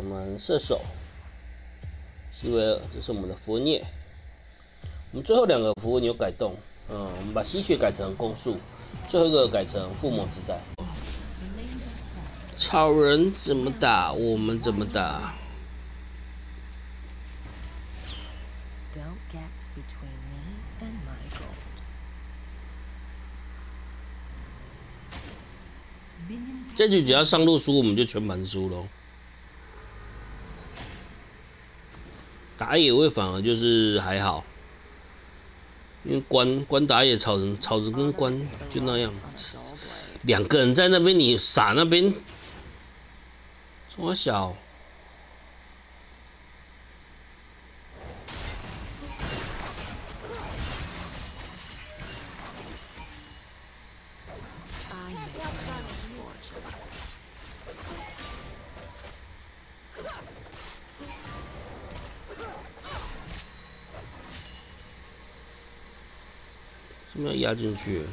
我们射手西维尔，这是我们的符文页。我们最后两个符文有改动，嗯，我们把吸血改成攻速，最后一个改成附魔之带。草人怎么打，我们怎么打。这局只要上路输，我们就全盘输喽。打野位反而就是还好，因为关关打野草人草人跟关就那样，两个人在那边你傻那边，我小。压进去，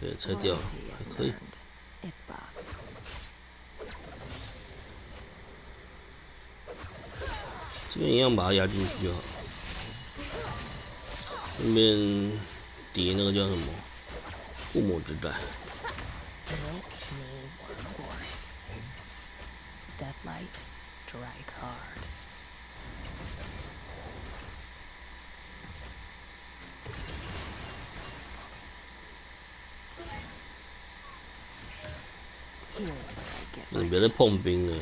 对，拆掉还可以。这边一样把它压进去就好。这边底那个叫什么？父母之战。你别再碰冰了。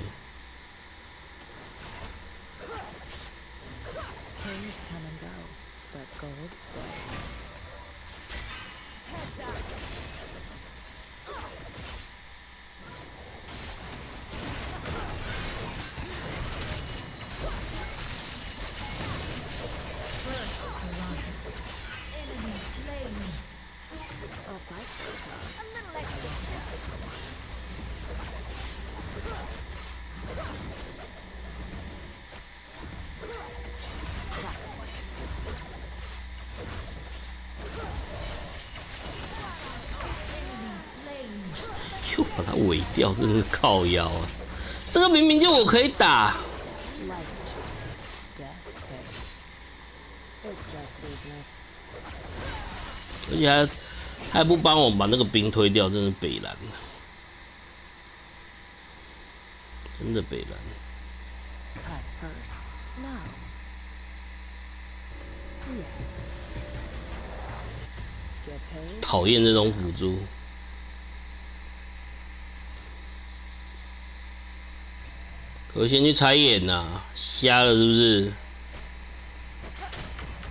尾掉，真是靠腰啊！这个明明就我可以打，而且还还不帮我把那个兵推掉，真是北蓝，真的北蓝。讨厌这种辅助。我先去踩眼呐，瞎了是不是？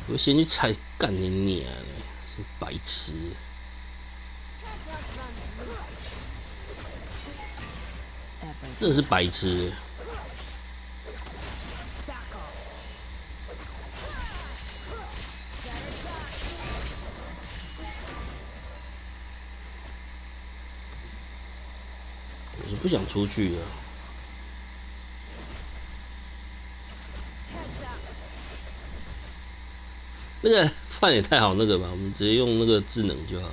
我先去踩，干你娘是白痴！真是白痴！我是不想出去的。那个饭也太好那个吧，我们直接用那个智能就好。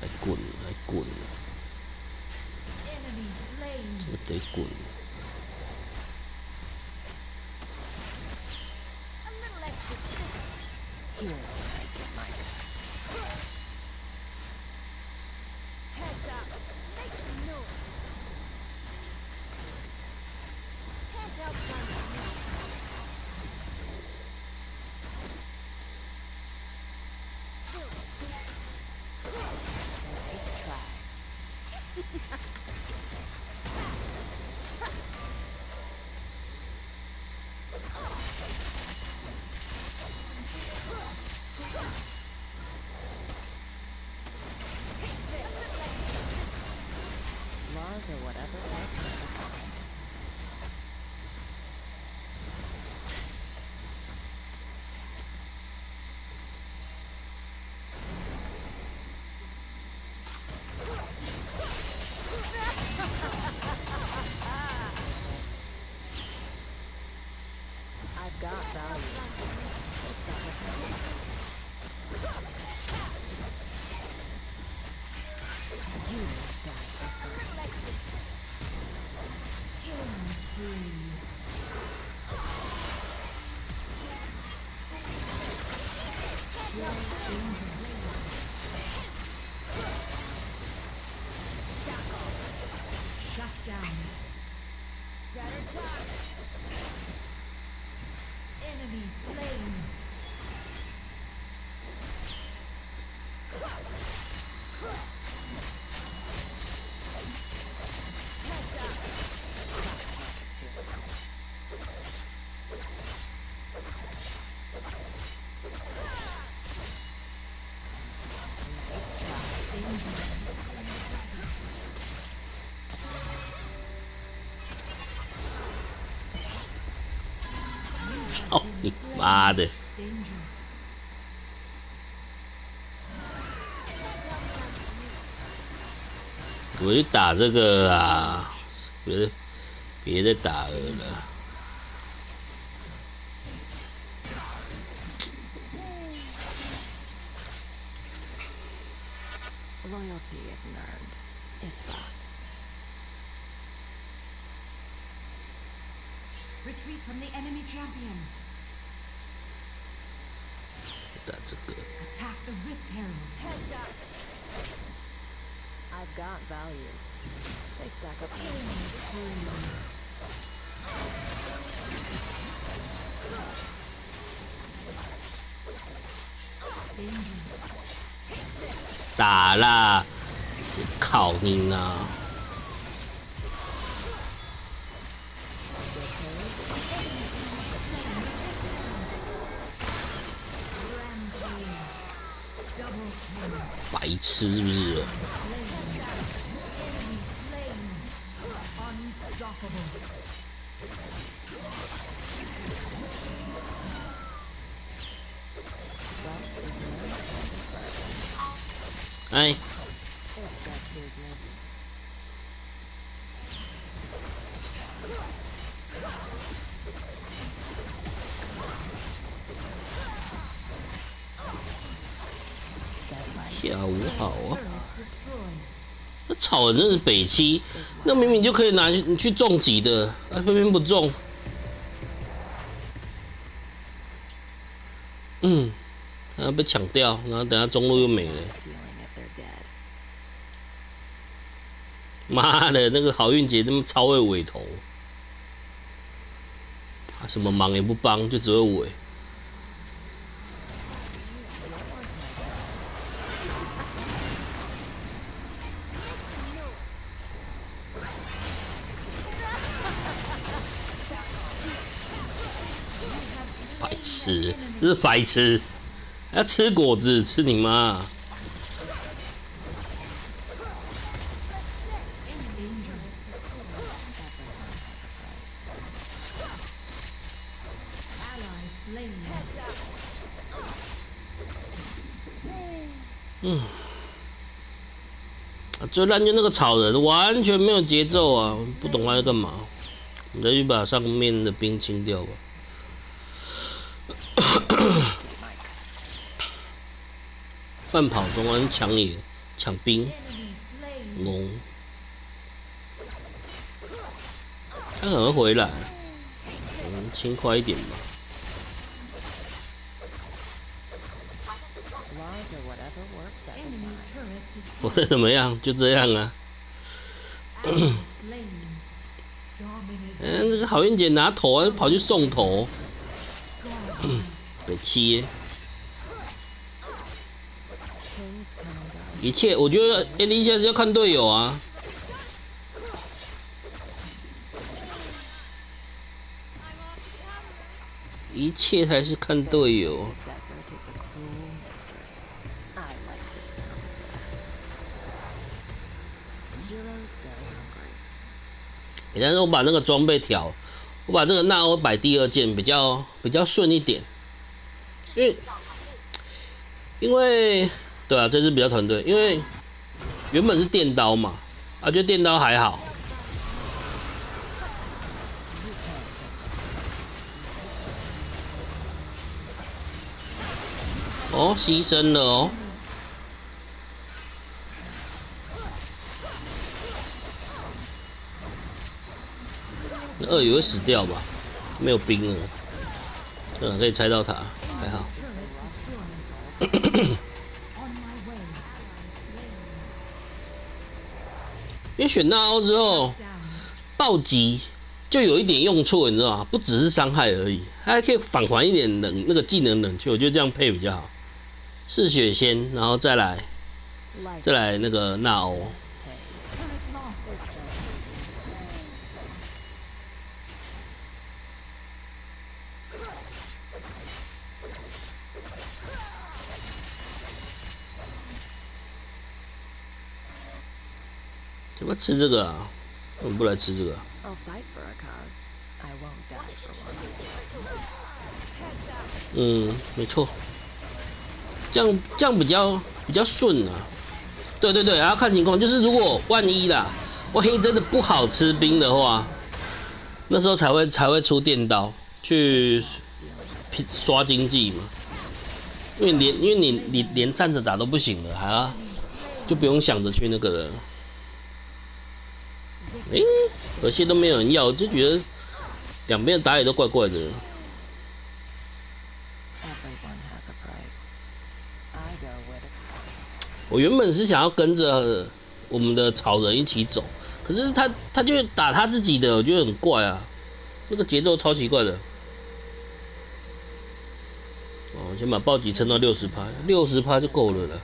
还滚，还滚，这得滚。Nice try. value. 你妈的！我去打这个啊！别别再打了。Loyalty isn't earned; it's bought. Retreat from the enemy champion. Herald. Heads up. I've got values. They stack up. Danger. 打啦！靠你呢！白痴是不是？哎。下午好啊！那草人真是北七，那明明就可以拿去去种几的，啊，偏偏不种。嗯，然后被抢掉，然后等下中路又没了。妈的，那个好运节这么超会尾头，啊，什么忙也不帮，就只会尾。吃，这是白痴！要吃果子，吃你妈！嗯，最烂就那个草人，完全没有节奏啊！不懂他在干嘛？你再去把上面的兵清掉吧。慢跑中玩抢野抢兵，龙，他可能回来，嗯，轻快一点吧。我再怎么样，就这样啊。嗯，这个好运姐拿头啊，跑去送头，被切。一切，我觉得 A D 现在是要看队友啊。一切还是看队友。但是我把那个装备调，我把这个纳欧摆第二件，比较比较顺一点。因为，因为。对啊，这支比较团队，因为原本是电刀嘛，啊，觉得电刀还好。哦，牺牲了哦。鳄鱼会死掉吧？没有兵了，嗯，可以猜到他，还好。因为选纳欧之后，暴击就有一点用处，你知道吗？不只是伤害而已，还可以返还一点冷那个技能冷却，我觉得这样配比较好。嗜血先，然后再来再来那个纳欧。怎么吃这个啊？我们不来吃这个。嗯，没错，这样这样比较比较顺啊。对对对，要看情况，就是如果万一啦，万一真的不好吃冰的话，那时候才会才会出电刀去刷经济嘛。因为连因为你你连站着打都不行了，还要就不用想着去那个了。哎，有些都没有人要，就觉得两边打野都怪怪的。我原本是想要跟着我们的草人一起走，可是他他就打他自己的，我觉得很怪啊，那个节奏超奇怪的。哦，先把暴击撑到六十趴，六十趴就够了了。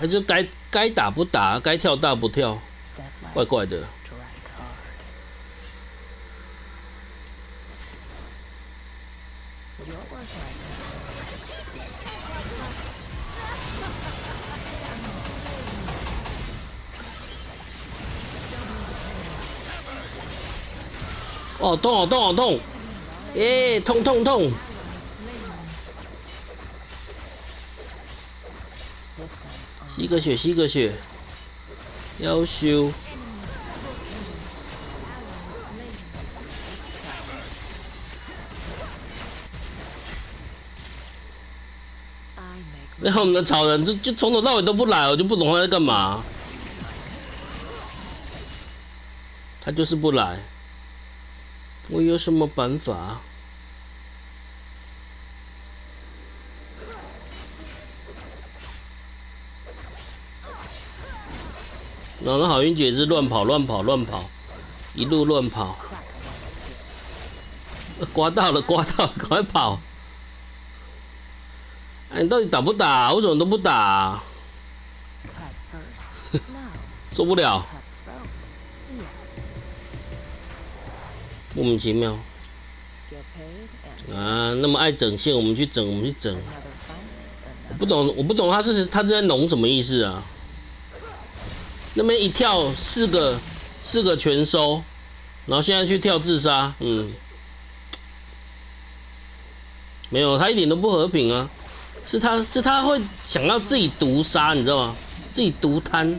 他就该该打不打，该跳大不跳，怪怪的。哦，痛哦，痛哦，痛！耶，痛痛痛！吸个血，吸个血，要修。然后我们的草人就就从头到尾都不来，我就不懂他在干嘛。他就是不来，我有什么办法？然后好运姐是乱跑乱跑乱跑，一路乱跑，刮到了 刮到，赶快跑！哎，你到底打不打？为什么都不打？受不了！莫名其妙。啊，那么爱整线，我们去整，我们去整。我不懂，我不懂他是他是在弄什么意思啊？那边一跳四个，四个全收，然后现在去跳自杀，嗯，没有，他一点都不和平啊，是他是他会想要自己毒杀，你知道吗？自己毒贪。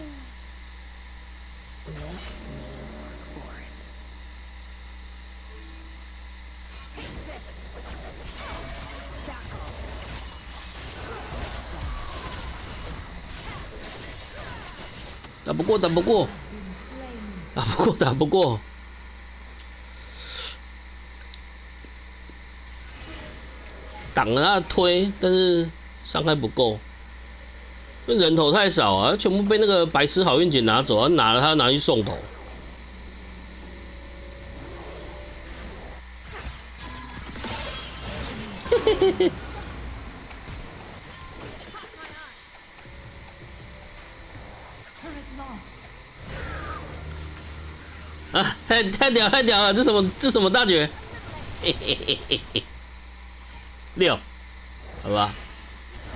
不过，打不过，打不过，打不过。挡了他推，但是伤害不够，那人头太少啊，全部被那个白痴好运姐拿走啊，拿了他拿去送头。嘿嘿嘿嘿。太太屌太屌了！这什么这什么大绝？六，好吧。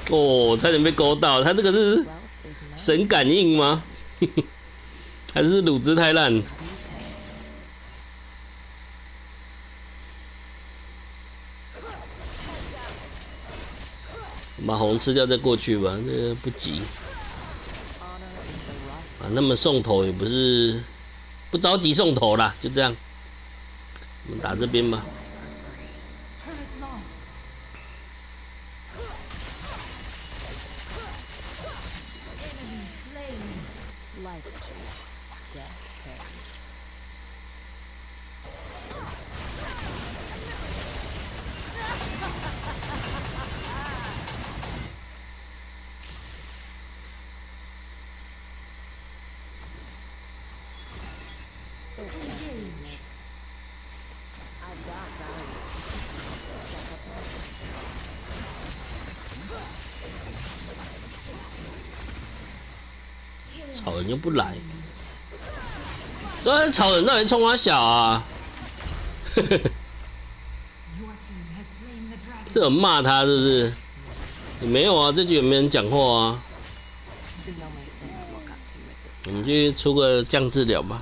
哦，差点被勾到，他这个是神感应吗？还是卤汁太烂？把红吃掉再过去吧，这个不急。啊，那么送头也不是。不着急送头了，就这样，我们打这边吧。人又不来，昨天吵人，那人冲我小啊，呵呵呵，这骂他是不是？没有啊，这局有没有人讲话啊？我们去出个降治疗吧。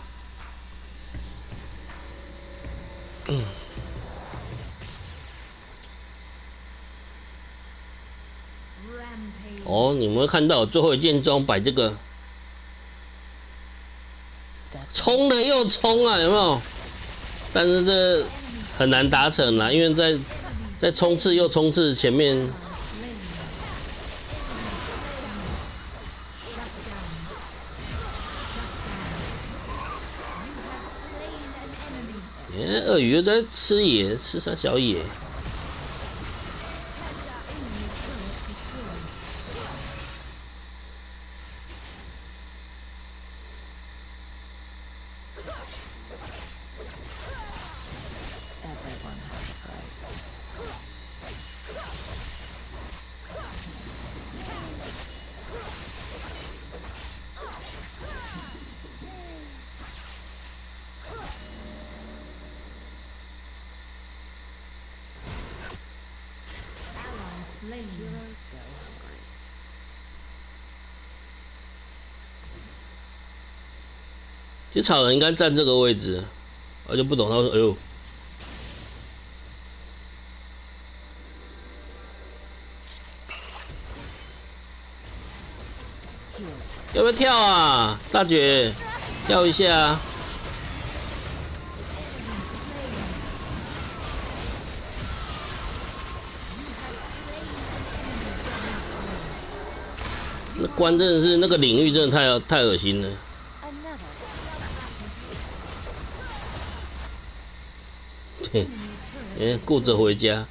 哦，你们看到最后一件装摆这个。冲了又冲啊，有没有？但是这很难达成啦，因为在在冲刺又冲刺前面，耶，鳄鱼在吃野，吃啥小野？其实草人应该站这个位置，我就不懂他说，哎呦，要不要跳啊，大姐，跳一下啊。那关真的是那个领域真的太太恶心了。哎，顾着回家。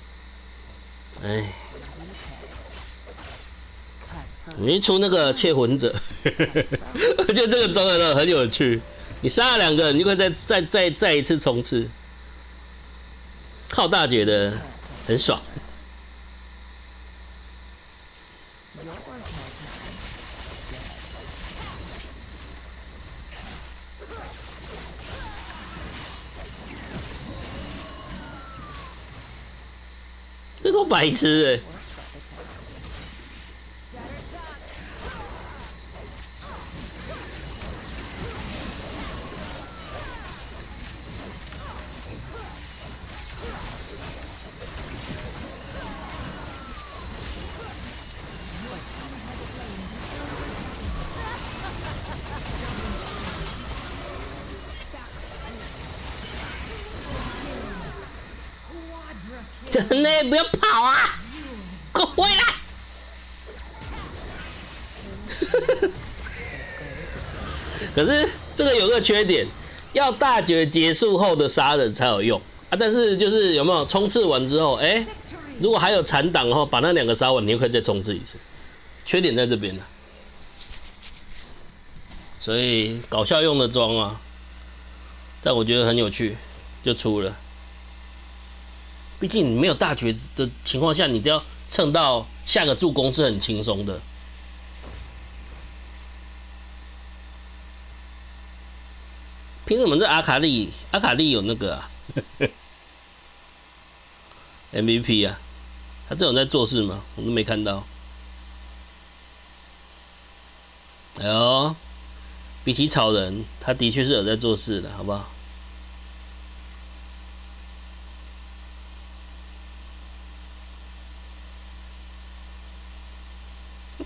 哎，你出那个窃魂者，我觉得这个装的很有趣。你杀了两个，你就可以再再再再一次冲刺，靠大姐的很爽。白痴哎！真的不要跑啊！快回来！可是这个有个缺点，要大绝结束后的杀人才有用啊。但是就是有没有冲刺完之后，哎、如果还有残党的话，把那两个杀完，你又可以再冲刺一次。缺点在这边呢，所以搞笑用的装啊，但我觉得很有趣，就出了。毕竟你没有大绝的情况下，你都要蹭到下个助攻是很轻松的。凭什么这阿卡丽阿卡丽有那个啊 MVP 啊？他这种在做事吗？我都没看到。哎呦，比起草人，他的确是有在做事的，好不好？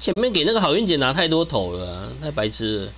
前面给那个好运姐拿太多头了、太白痴了。